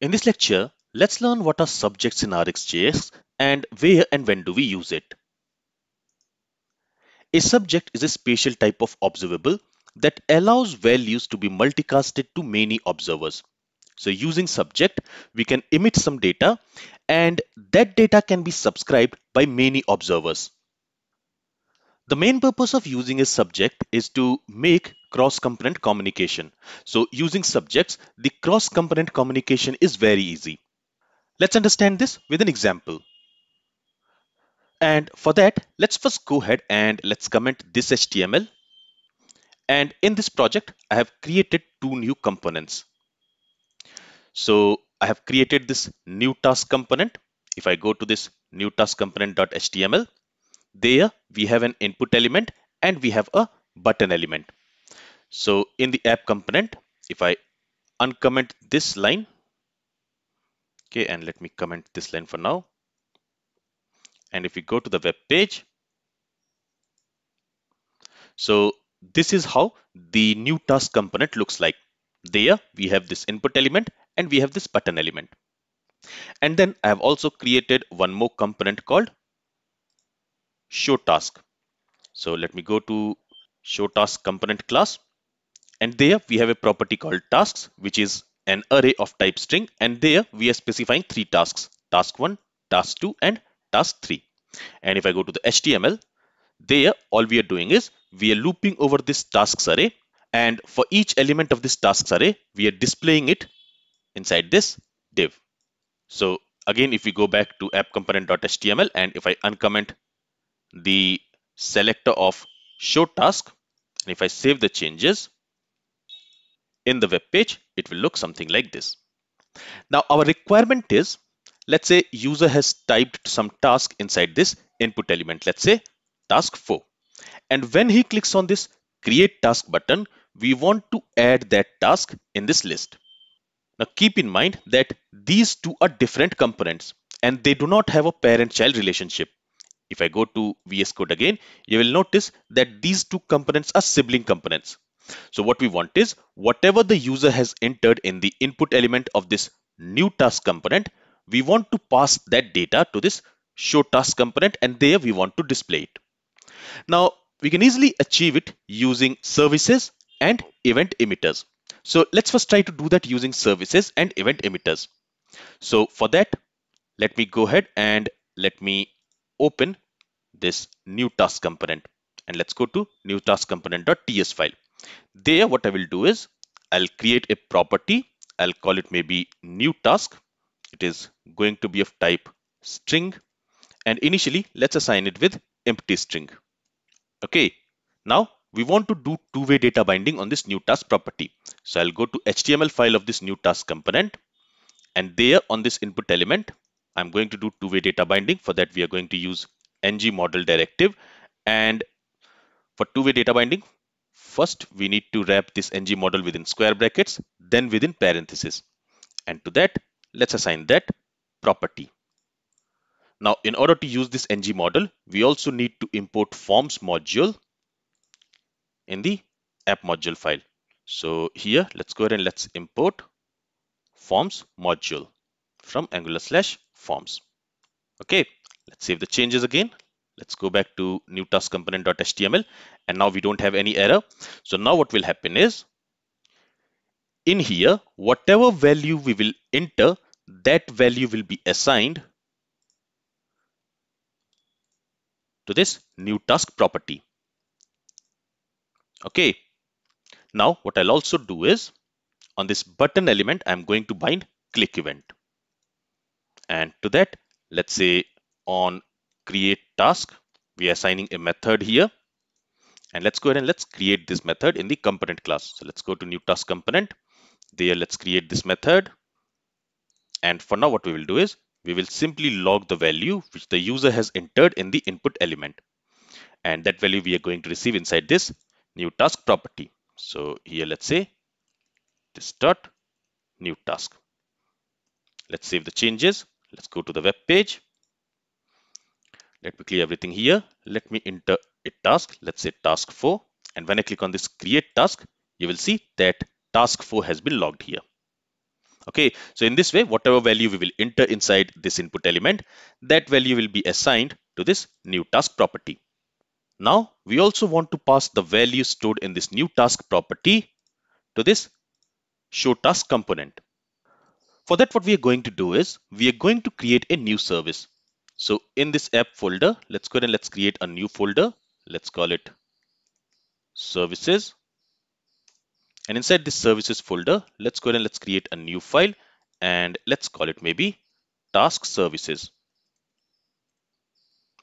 In this lecture, let's learn what are subjects in RxJS and where and when do we use it. A subject is a spatial type of observable that allows values to be multicasted to many observers. So using subject, we can emit some data and that data can be subscribed by many observers. The main purpose of using a subject is to make cross-component communication. So using subjects, the cross-component communication is very easy. Let's understand this with an example. And for that, let's first go ahead and let's comment this HTML. And in this project, I have created two new components. So I have created this new task component. If I go to this new task component.html, there we have an input element and we have a button element. So in the app component, if I uncomment this line, okay, and let me comment this line for now. And if we go to the web page, so this is how the new task component looks like. There we have this input element and we have this button element. And then I have also created one more component called show task. So let me go to show task component class and there we have a property called tasks which is an array of type string. And there we are specifying three tasks task 1 task 2 and task 3 and if I go to the HTML there all we are doing is we are looping over this tasks array. And for each element of this tasks array we are displaying it inside this div. So again if we go back to app component.html and if I uncomment the selector of show task and if I save the changes in the web page it will look something like this. Now our requirement is let's say user has typed some task inside this input element let's say task 4 and when he clicks on this create task button we want to add that task in this list. Now keep in mind that these two are different components and they do not have a parent child relationship. If I go to VS Code again, you will notice that these two components are sibling components. So what we want is whatever the user has entered in the input element of this new task component, we want to pass that data to this show task component and there we want to display it. Now we can easily achieve it using services and event emitters. So let's first try to do that using services and event emitters. So for that, let me go ahead and let me open this new task component and let's go to new task component.ts file. There what I will do is I'll create a property. I'll call it maybe new task. It is going to be of type string and initially let's assign it with empty string. Okay, now we want to do two-way data binding on this new task property. So I'll go to HTML file of this new task component and there on this input element I'm going to do two-way data binding. For that, we are going to use ng model directive. And for two-way data binding, first we need to wrap this ng model within square brackets, then within parentheses. And to that, let's assign that property. Now, in order to use this ng model, we also need to import forms module in the app module file. So here, let's go ahead and let's import forms module from angular slash forms. Okay, let's save the changes again. Let's go back to new task component.html and now we don't have any error. So now what will happen is in here, whatever value we will enter, that value will be assigned to this new task property. Okay. Now what I'll also do is on this button element, I'm going to bind click event. And to that, let's say on create task, we are assigning a method here. And let's go ahead and let's create this method in the component class. So let's go to new task component. There, let's create this method. And for now, what we will do is we will simply log the value which the user has entered in the input element. And that value we are going to receive inside this new task property. So here, let's say this dot new task. Let's save the changes. Let's go to the web page. Let me clear everything here. Let me enter a task. Let's say task 4. And when I click on this create task, you will see that task 4 has been logged here. Okay, so in this way, whatever value we will enter inside this input element, that value will be assigned to this new task property. Now, we also want to pass the value stored in this new task property to this show task component. For that, what we are going to do is we are going to create a new service. So in this app folder, let's go ahead and let's create a new folder. Let's call it services. And inside this services folder, let's go ahead and let's create a new file and let's call it maybe task services.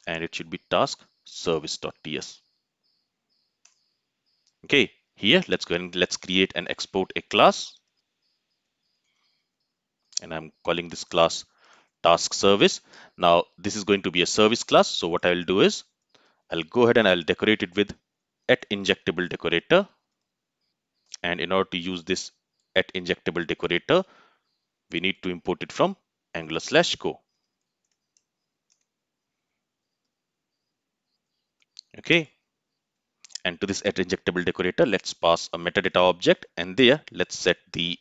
And it should be task service.ts. Okay, here let's go and let's create and export a class. And I'm calling this class task service. Now this is going to be a service class. So what I will do is I'll go ahead and I'll decorate it with at injectable decorator. And in order to use this at injectable decorator, we need to import it from angular slash core. Okay. And to this at injectable decorator, let's pass a metadata object and there let's set the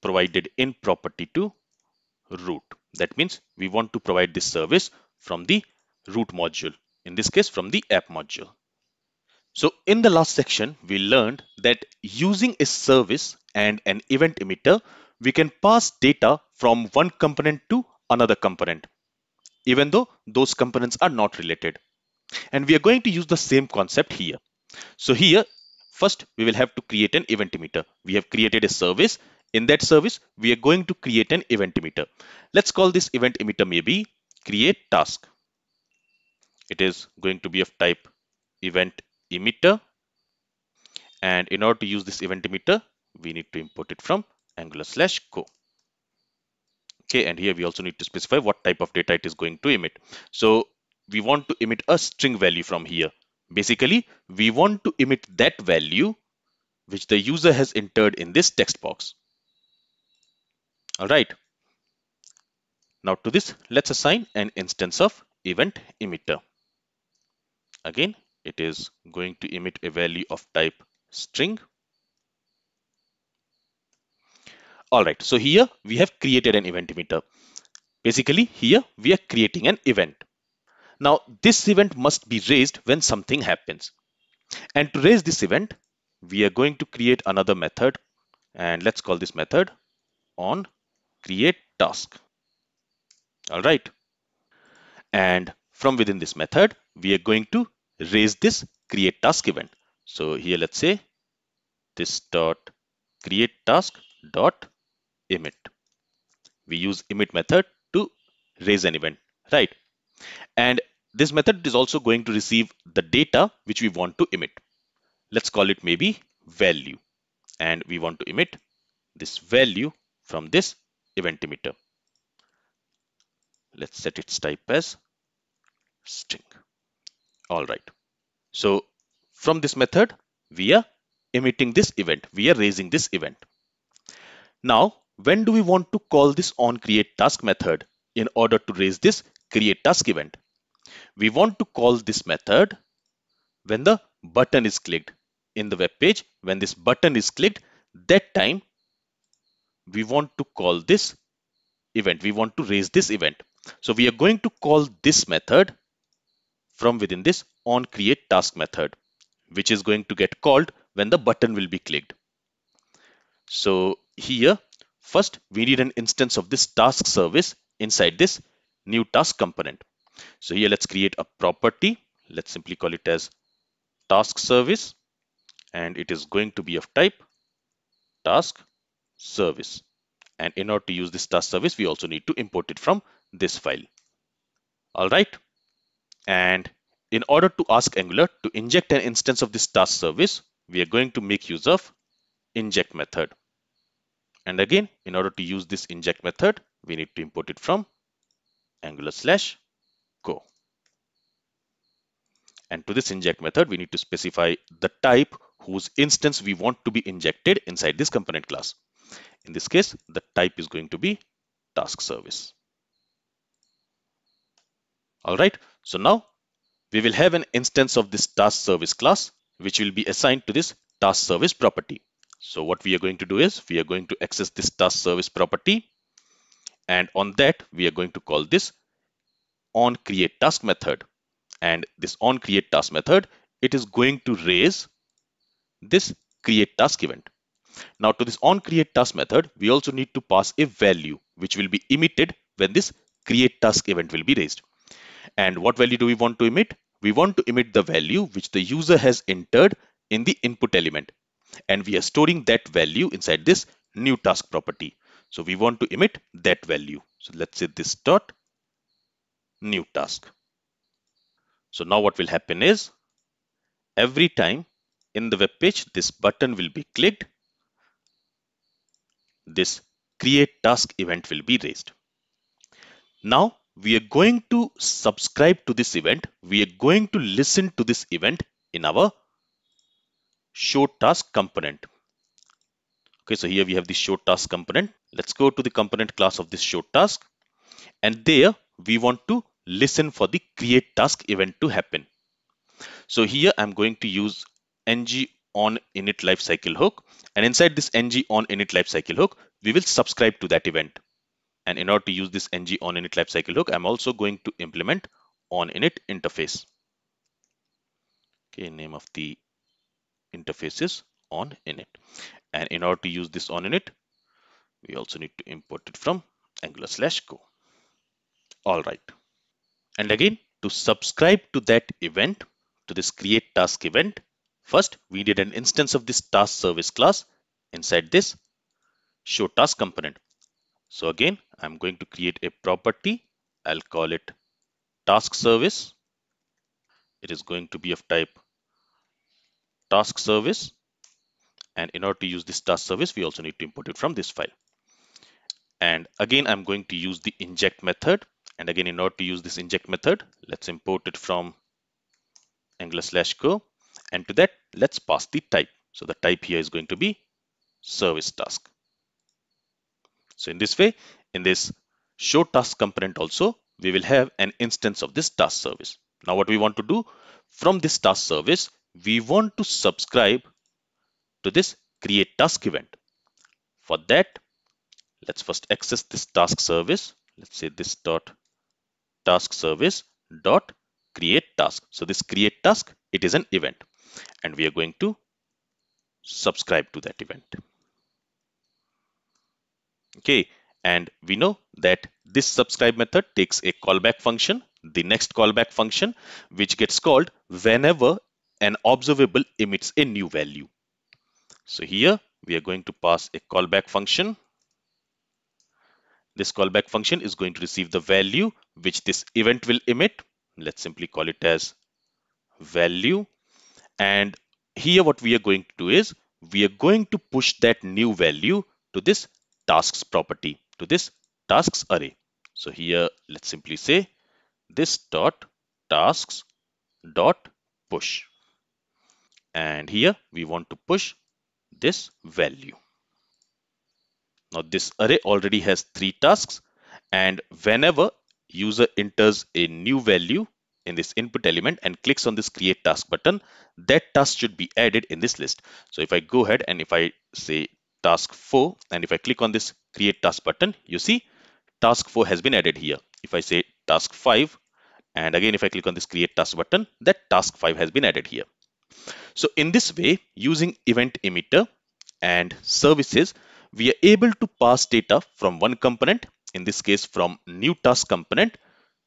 provided in property to root. That means we want to provide this service from the root module. In this case, from the app module. So in the last section, we learned that using a service and an event emitter, we can pass data from one component to another component, even though those components are not related. And we are going to use the same concept here. So here, first we will have to create an event emitter. We have created a service. In that service, we are going to create an event emitter. Let's call this event emitter maybe create task. It is going to be of type event emitter. And in order to use this event emitter, we need to import it from angular slash core. Okay, and here we also need to specify what type of data it is going to emit. So we want to emit a string value from here. Basically, we want to emit that value which the user has entered in this text box. All right. Now to this, let's assign an instance of event emitter. Again, it is going to emit a value of type string. All right, so here we have created an event emitter. Basically, here we are creating an event. Now, this event must be raised when something happens. And to raise this event, we are going to create another method and let's call this method on create task. All right. And from within this method, we are going to raise this create task event. So here, let's say this dot create task dot emit. We use emit method to raise an event, right? And this method is also going to receive the data which we want to emit. Let's call it maybe value. And we want to emit this value from this event emitter. Let's set its type as string. All right. So from this method, we are emitting this event. We are raising this event. Now, when do we want to call this on create task method in order to raise this create task event? We want to call this method when the button is clicked in the web page. When this button is clicked, that time we want to call this event. We want to raise this event. So we are going to call this method from within this on create task method, which is going to get called when the button will be clicked. So here, first we need an instance of this task service inside this new task component. So here let's create a property. Let's simply call it as task service and it is going to be of type task service. And in order to use this task service, we also need to import it from this file. All right. And in order to ask Angular to inject an instance of this task service, we are going to make use of inject method. And again, in order to use this inject method, we need to import it from angular slash core And to this inject method, we need to specify the type whose instance we want to be injected inside this component class. In this case, the type is going to be task service. All right. So now we will have an instance of this task service class, which will be assigned to this task service property. So what we are going to do is we are going to access this task service property and on that we are going to call this on create task method and this on create task method it is going to raise this create task event. Now to this on create task method we also need to pass a value which will be emitted when this create task event will be raised. And what value do we want to emit? We want to emit the value which the user has entered in the input element and we are storing that value inside this new task property. So we want to emit that value. So let's say this dot new task. So now what will happen is every time in the web page this button will be clicked, this create task event will be raised. Now we are going to subscribe to this event. We are going to listen to this event in our show task component. Okay, so here we have the show task component. Let's go to the component class of this show task. And there we want to listen for the create task event to happen. So here I'm going to use ng on init lifecycle hook. And inside this ng on init lifecycle hook, we will subscribe to that event. And in order to use this ng on init lifecycle hook, I'm also going to implement on init interface. Okay, name of the interfaces on init and in order to use this on init we also need to import it from angular slash core all right and again to subscribe to that event to this create task event first we need an instance of this task service class inside this show task component so again i'm going to create a property i'll call it task service it is going to be of type task service. And in order to use this task service, we also need to import it from this file. And again, I'm going to use the inject method. And again, in order to use this inject method, let's import it from angular slash core. And to that, let's pass the type. So the type here is going to be service task. So in this way, in this show task component also, we will have an instance of this task service. Now what we want to do from this task service, we want to subscribe to this create task event. For that, let's first access this task service. Let's say this dot task service dot create task. So this create task, it is an event and we are going to subscribe to that event. Okay, and we know that this subscribe method takes a callback function, the next callback function, which gets called whenever an observable emits a new value. So here we are going to pass a callback function. This callback function is going to receive the value which this event will emit. Let's simply call it as value. And here what we are going to do is we are going to push that new value to this tasks property, to this tasks array. So here let's simply say this dot tasks dot push and here we want to push this value. Now this array already has three tasks and whenever user enters a new value in this input element and clicks on this create task button, that task should be added in this list. So if I go ahead and if I say task 4 and if I click on this create task button, you see task 4 has been added here. If I say task 5 and again if I click on this create task button, that task 5 has been added here. So in this way, using event emitter and services, we are able to pass data from one component, in this case from new task component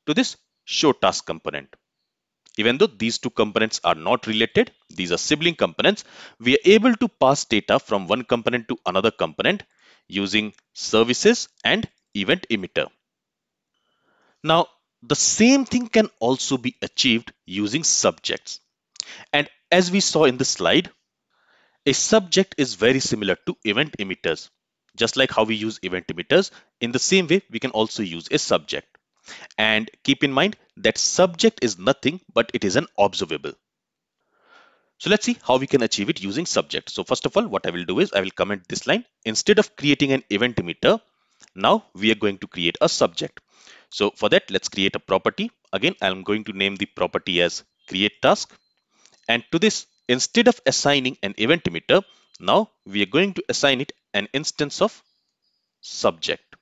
to this show task component. Even though these two components are not related, these are sibling components, we are able to pass data from one component to another component using services and event emitter. Now, the same thing can also be achieved using subjects. And as we saw in the slide, a subject is very similar to event emitters. Just like how we use event emitters, in the same way, we can also use a subject. And keep in mind that subject is nothing but it is an observable. So let's see how we can achieve it using subject. So first of all, what I will do is I will comment this line. Instead of creating an event emitter, now we are going to create a subject. So for that, let's create a property. Again, I'm going to name the property as create task. And to this, instead of assigning an event emitter, Now we are going to assign it an instance of subject.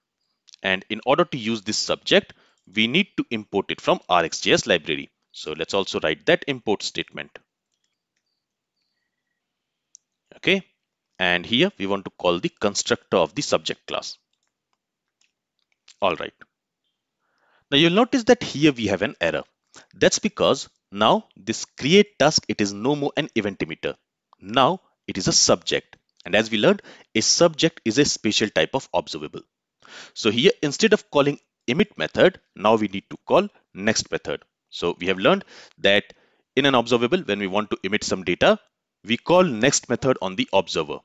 And in order to use this subject, we need to import it from RxJS library. So let's also write that import statement. Okay. And here we want to call the constructor of the subject class. All right. Now you'll notice that here we have an error. That's because now this create task, it is no more an event emitter. Now it is a subject. And as we learned, a subject is a special type of observable. So here, instead of calling emit method, now we need to call next method. So we have learned that in an observable, when we want to emit some data, we call next method on the observer.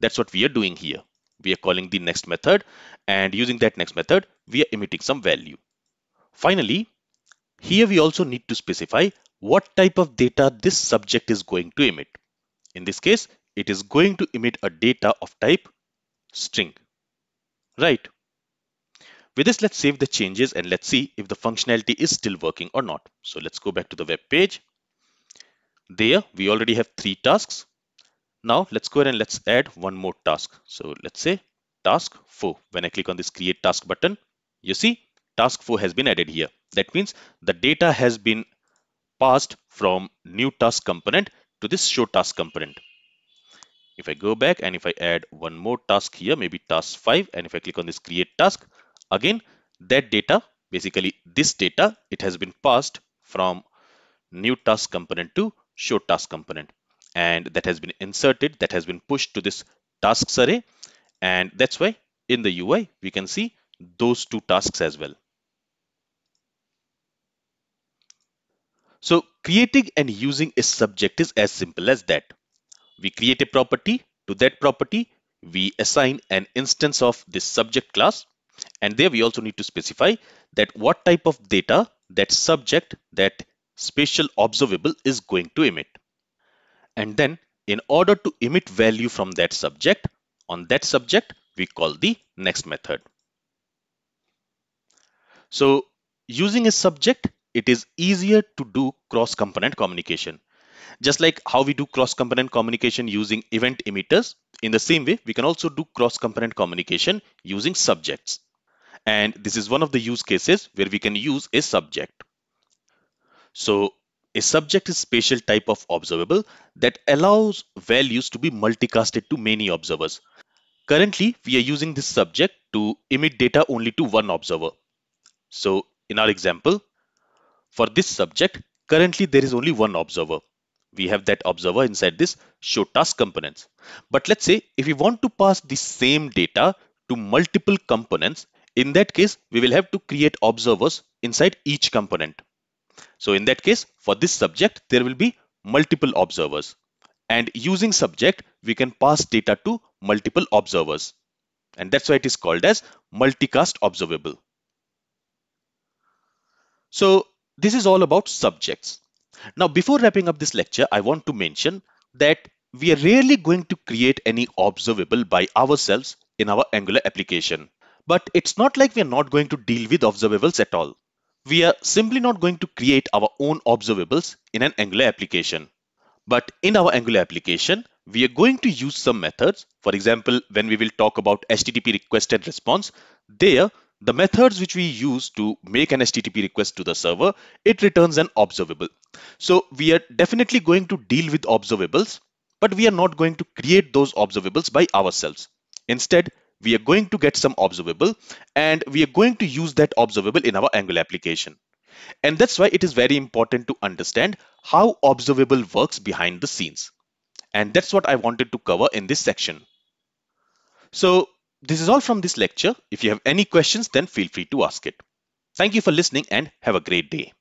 That's what we are doing here. We are calling the next method and using that next method, we are emitting some value. Finally, here we also need to specify what type of data this subject is going to emit. In this case, it is going to emit a data of type string, right? With this, let's save the changes and let's see if the functionality is still working or not. So let's go back to the web page. There, we already have three tasks. Now let's go ahead and let's add one more task. So let's say task 4. When I click on this create task button, you see task 4 has been added here. That means the data has been passed from new task component to this show task component. If I go back and if I add one more task here, maybe task 5, and if I click on this create task, again, that data, basically this data, it has been passed from new task component to show task component. And that has been inserted, that has been pushed to this tasks array. And that's why in the UI, we can see those two tasks as well. So creating and using a subject is as simple as that. We create a property. To that property, we assign an instance of this subject class. And there we also need to specify that what type of data that subject, that spatial observable is going to emit. And then in order to emit value from that subject, on that subject, we call the next method. So using a subject, it is easier to do cross-component communication. Just like how we do cross-component communication using event emitters, in the same way, we can also do cross-component communication using subjects. And this is one of the use cases where we can use a subject. So a subject is spatial type of observable that allows values to be multicasted to many observers. Currently, we are using this subject to emit data only to one observer. So in our example, for this subject, currently there is only one observer. We have that observer inside this show task components. But let's say if we want to pass the same data to multiple components, in that case, we will have to create observers inside each component. So in that case, for this subject, there will be multiple observers. And using subject, we can pass data to multiple observers. And that's why it is called as multicast observable. So this is all about subjects. Now, before wrapping up this lecture, I want to mention that we are rarely going to create any observable by ourselves in our Angular application. But it's not like we are not going to deal with observables at all. We are simply not going to create our own observables in an Angular application. But in our Angular application, we are going to use some methods. For example, when we will talk about HTTP request and response, there the methods which we use to make an HTTP request to the server, it returns an observable. So we are definitely going to deal with observables, but we are not going to create those observables by ourselves. Instead, we are going to get some observable and we are going to use that observable in our Angular application. And that's why it is very important to understand how observable works behind the scenes. And that's what I wanted to cover in this section. So this is all from this lecture. If you have any questions, then feel free to ask it. Thank you for listening and have a great day.